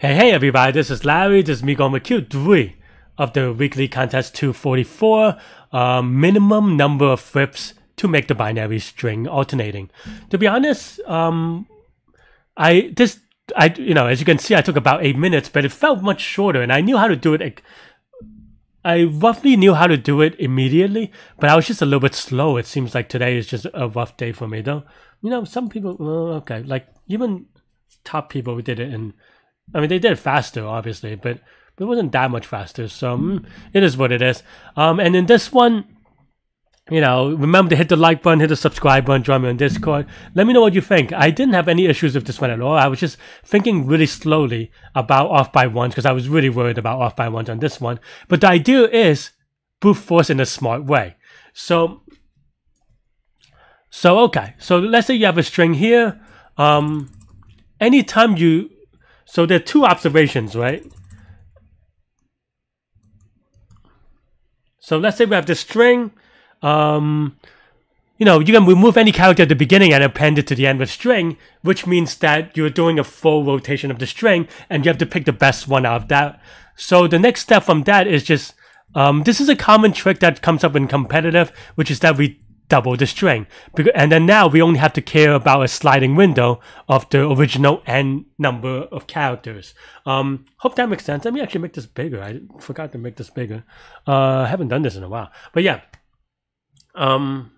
Hey, hey everybody, this is Larry, this is me going with Q3 of the weekly contest 244, um, minimum number of flips to make the binary string alternating. To be honest, um, I, this, I, you know, as you can see, I took about 8 minutes, but it felt much shorter and I knew how to do it, I roughly knew how to do it immediately, but I was just a little bit slow. It seems like today is just a rough day for me though. You know, some people, well, okay, like even top people did it in I mean, they did it faster, obviously, but, but it wasn't that much faster. So mm, it is what it is. Um, and in this one, you know, remember to hit the like button, hit the subscribe button, join me on Discord. Let me know what you think. I didn't have any issues with this one at all. I was just thinking really slowly about off by ones because I was really worried about off by ones on this one. But the idea is brute force in a smart way. So, so okay. So let's say you have a string here. Um, anytime you so there are two observations, right? So let's say we have this string. Um, you know, you can remove any character at the beginning and append it to the end the string, which means that you're doing a full rotation of the string and you have to pick the best one out of that. So the next step from that is just, um, this is a common trick that comes up in competitive, which is that we double the string. And then now we only have to care about a sliding window of the original n number of characters. Um, hope that makes sense. Let me actually make this bigger. I forgot to make this bigger. Uh, I haven't done this in a while. But yeah. Um,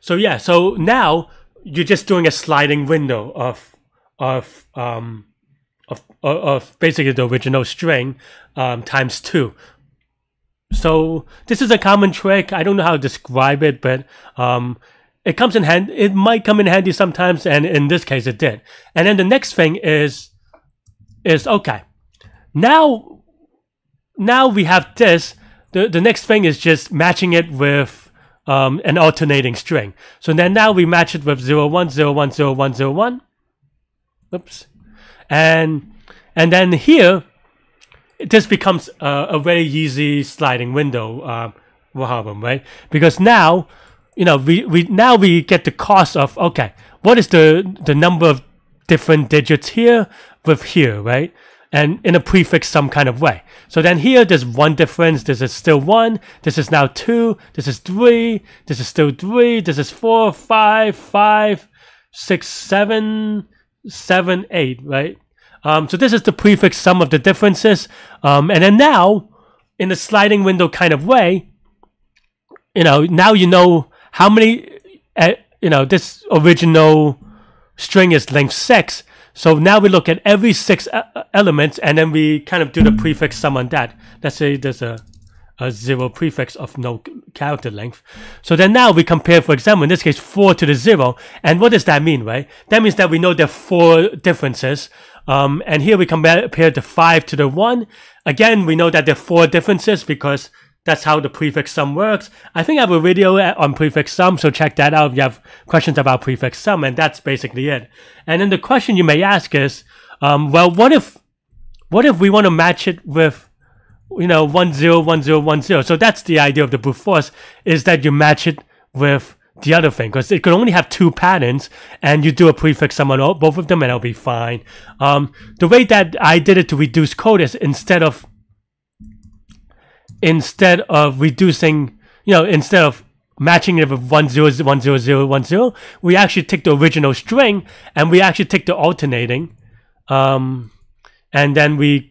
so yeah, so now you're just doing a sliding window of of um of of basically the original string um, times two. So this is a common trick. I don't know how to describe it, but um, it comes in hand. It might come in handy sometimes, and in this case, it did. And then the next thing is is okay. Now, now we have this. The the next thing is just matching it with um, an alternating string. So then now we match it with 0, 1, 0, 1, 0, 0, 1. Oops. And and then here this becomes a, very easy sliding window uh, problem, right? Because now, you know, we, we now we get the cost of okay, what is the the number of different digits here with here, right? And in a prefix sum kind of way. So then here there's one difference. This is still one. This is now two. This is three. This is still three. This is four, five, five, six, seven, seven, eight, right? Um, so this is the prefix sum of the differences. Um, and then now, in a sliding window kind of way, you know, now you know how many, uh, you know, this original string is length 6. So now we look at every six uh, elements and then we kind of do the prefix sum on that. Let's say there's a a zero prefix of no character length. So then now we compare, for example, in this case, 4 to the 0. And what does that mean, right? That means that we know there are four differences. Um, and here we compare the 5 to the 1. Again, we know that there are four differences because that's how the prefix sum works. I think I have a video on prefix sum, so check that out if you have questions about prefix sum, and that's basically it. And then the question you may ask is, um, well, what if, what if we want to match it with you know, one zero one zero one zero. So that's the idea of the brute force is that you match it with the other thing because it could only have two patterns and you do a prefix sum on both of them and it'll be fine. Um, the way that I did it to reduce code is instead of instead of reducing, you know, instead of matching it with one zero one zero zero one zero, we actually take the original string and we actually take the alternating, um, and then we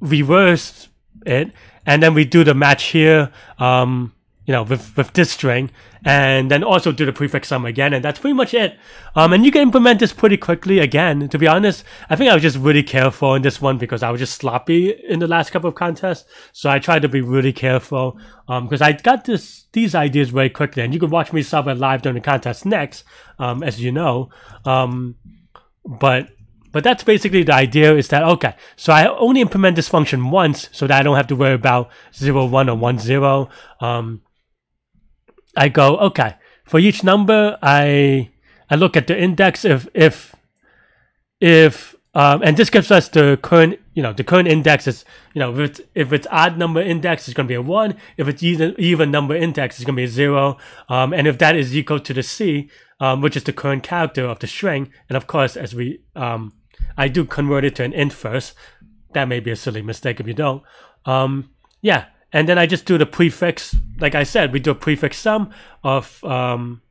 reverse it, and then we do the match here, um, you know, with, with this string, and then also do the prefix sum again, and that's pretty much it. Um, and you can implement this pretty quickly again. To be honest, I think I was just really careful in this one because I was just sloppy in the last couple of contests, so I tried to be really careful um, because I got this these ideas very quickly, and you can watch me solve it live during the contest next, um, as you know. Um, but but that's basically the idea is that, okay, so I only implement this function once so that I don't have to worry about 0, 1 or 1, 0. Um, I go, okay, for each number, I I look at the index if, if, if, um, and this gives us the current, you know, the current index is, you know, if it's, if it's odd number index, it's going to be a 1. If it's even, even number index, it's going to be a 0. Um, and if that is equal to the C, um, which is the current character of the string, and of course, as we, um, I do convert it to an int first. That may be a silly mistake if you don't. Um, yeah, and then I just do the prefix. Like I said, we do a prefix sum of um,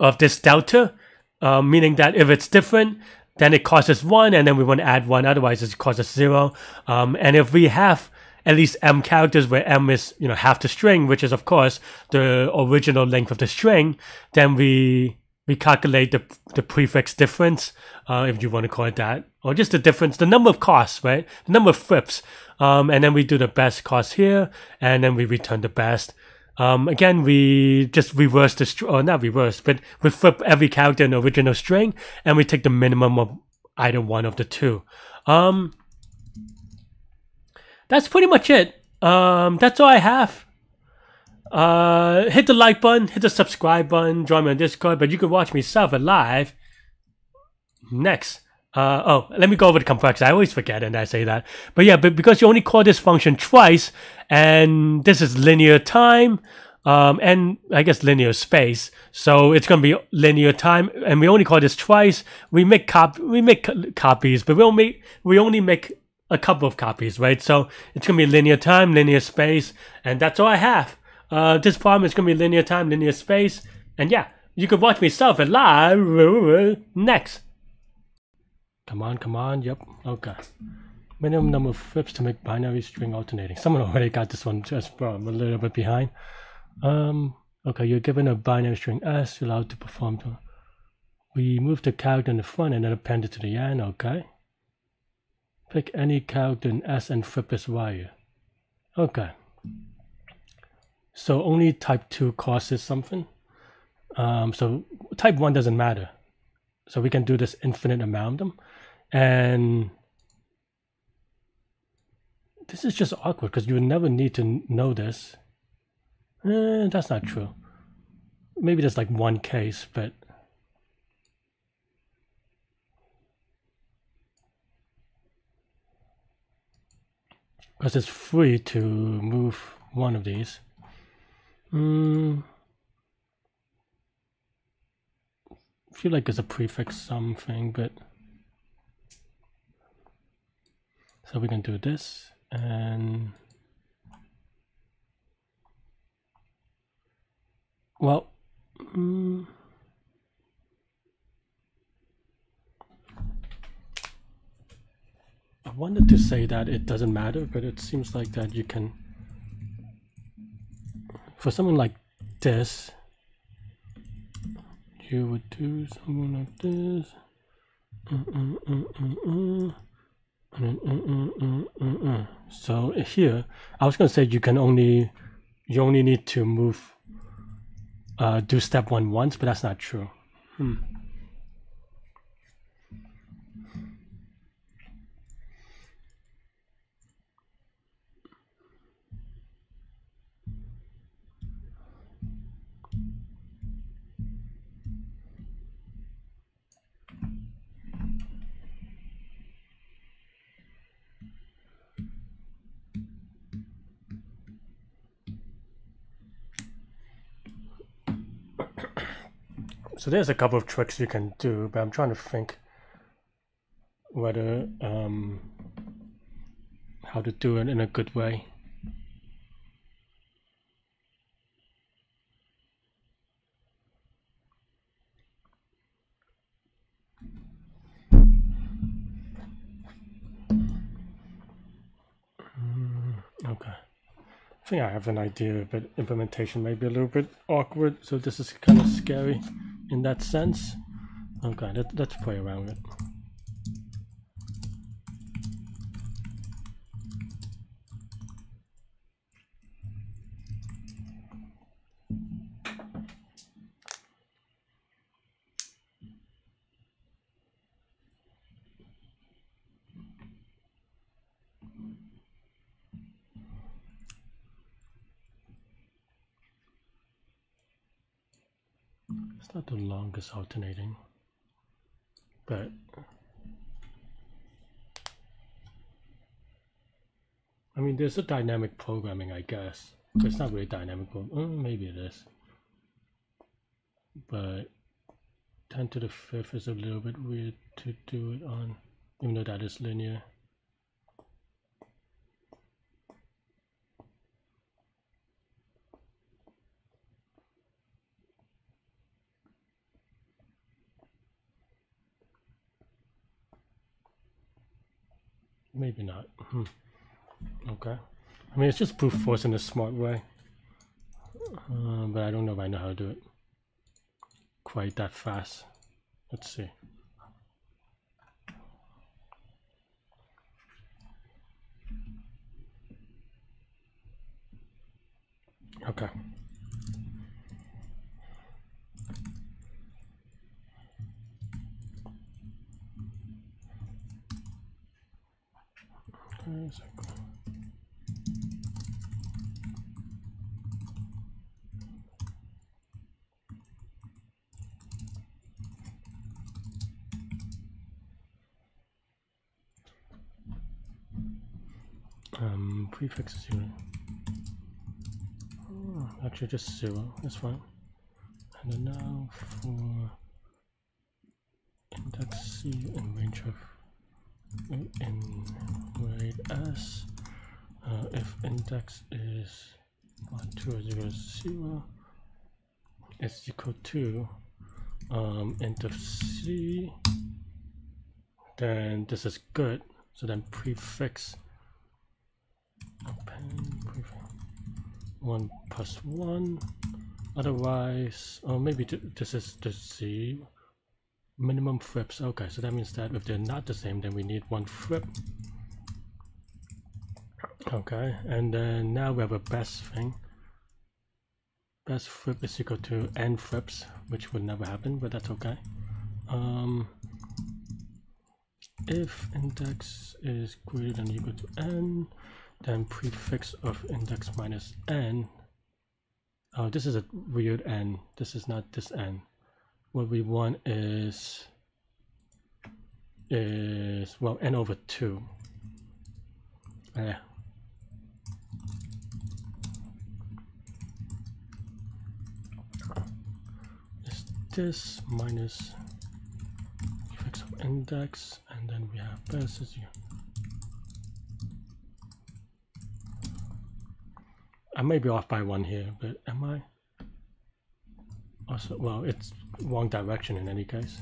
of this delta, uh, meaning that if it's different, then it causes one, and then we want to add one. Otherwise, it causes zero. Um, and if we have at least m characters where m is you know half the string, which is of course the original length of the string, then we we calculate the the prefix difference, uh, if you want to call it that, or just the difference, the number of costs, right? The number of flips, um, and then we do the best cost here, and then we return the best. Um, again, we just reverse the, str- or not reverse, but we flip every character in the original string, and we take the minimum of either one of the two. Um, that's pretty much it. Um, that's all I have. Uh, hit the like button, hit the subscribe button, join me on Discord, but you can watch me suffer live next. Uh, oh, let me go over the complexity. I always forget and I say that. But yeah, but because you only call this function twice, and this is linear time, um, and I guess linear space, so it's gonna be linear time, and we only call this twice. We make cop we make co copies, but we only we only make a couple of copies, right? So it's gonna be linear time, linear space, and that's all I have. Uh, this problem is gonna be linear time, linear space, and yeah, you can watch me solve it live next. Come on, come on. Yep. Okay. Minimum number of flips to make binary string alternating. Someone already got this one just bro, I'm a little bit behind. Um. Okay, you're given a binary string s, you're allowed to perform. To, we move the character in the front and then append it to the end. Okay. Pick any character in s and flip its value. Okay. So only type 2 causes something. Um, so type 1 doesn't matter. So we can do this infinite amount of them. And this is just awkward because you would never need to know this. Eh, that's not true. Maybe there's like one case, but because it's free to move one of these. Mm. feel like there's a prefix something, but so we can do this and well mm, I wanted to say that it doesn't matter but it seems like that you can for someone like this you would do something like this. Mm, mm, mm, Mm, mm, mm, so uh, here, I was gonna say you can only you only need to move uh, do step one once, but that's not true. Hmm. So there's a couple of tricks you can do, but I'm trying to think whether um, how to do it in a good way. Mm, okay. I think I have an idea, but implementation may be a little bit awkward, so this is kind of scary in that sense. Okay, let, let's play around with it. It's not the longest alternating, but I mean, there's a dynamic programming, I guess. But it's not really dynamic. Uh, maybe it is. But 10 to the fifth is a little bit weird to do it on, even though that is linear. Maybe not. Hmm. Okay. I mean, it's just brute force in a smart way. Uh, but I don't know if I know how to do it quite that fast. Let's see. Okay. Um, prefix zero. Oh, actually, just zero. That's fine. And then now for index C in range of in weight s uh, if index is 1 2 0 0 is equal to um, of c then this is good so then prefix prefix 1 plus 1 otherwise or maybe this is the c minimum flips. Okay so that means that if they're not the same then we need one flip. Okay and then now we have a best thing. Best flip is equal to n flips which would never happen but that's okay. Um, if index is greater than equal to n then prefix of index minus n. Oh this is a weird n. This is not this n. What we want is is well n over 2 ah, yeah. Is this minus fix of index and then we have best as I may be off by one here but am I also, well, it's wrong direction in any case.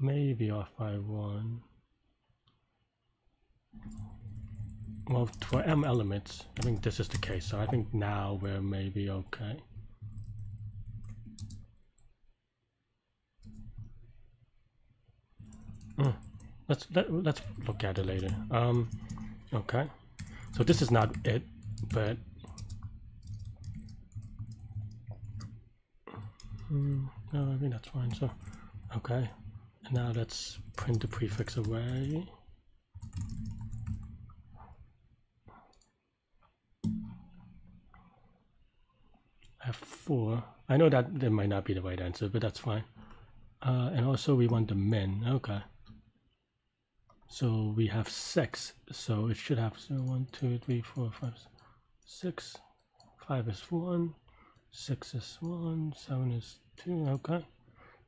Maybe off by one. Well, for M elements, I think this is the case, so I think now we're maybe okay. Mm. Let's let, let's look at it later. Um, okay. So this is not it, but mm, no, I think that's fine. So, okay, and now let's print the prefix array. F4. I know that that might not be the right answer, but that's fine. Uh, and also we want the min. Okay. So we have six, so it should have so one, two, three, four, five, six. Five is one, six is one, seven is two. Okay,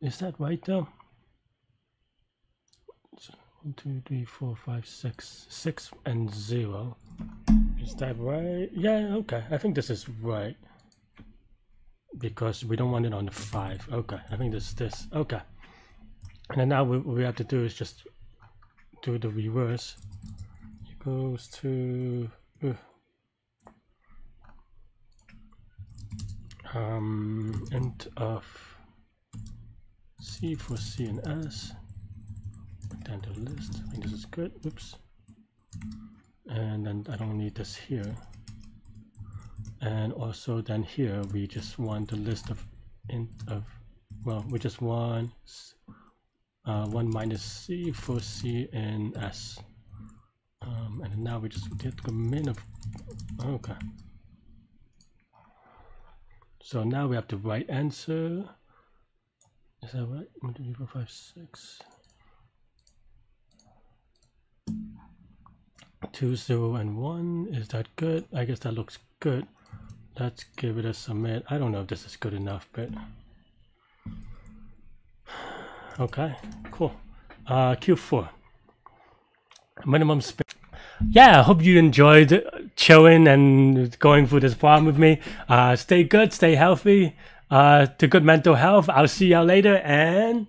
is that right though? So one, two, three, four, five, six, six and zero. Is that right? Yeah. Okay, I think this is right because we don't want it on the five. Okay, I think this this. Okay, and then now what we have to do is just do the reverse. It goes to uh, um, int of C for C and S. Then the list. I think this is good. Oops. And then I don't need this here. And also then here we just want the list of int of well we just want uh, 1 minus c for c and s. Um, and now we just get the min of, okay. So now we have the right answer. Is that right? 1, 2, 3, 4, 5, 6. 2, 0, and 1. Is that good? I guess that looks good. let's give it a submit. I don't know if this is good enough, but okay, cool. Uh, Q4 minimum spin. Yeah, I hope you enjoyed chilling and going through this farm with me. Uh, stay good, stay healthy, uh, to good mental health. I'll see y'all later, and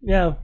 yeah,